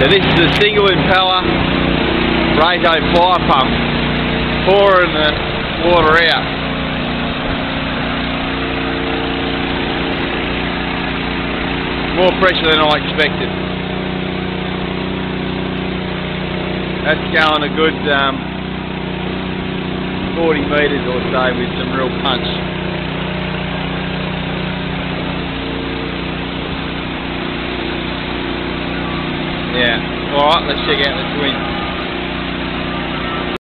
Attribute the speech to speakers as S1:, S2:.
S1: So this is a single impeller Rato fire pump pouring the water out. More pressure than I expected. That's going a good um, 40 metres or so with some real punch. Yeah. Alright, let's check out the twin.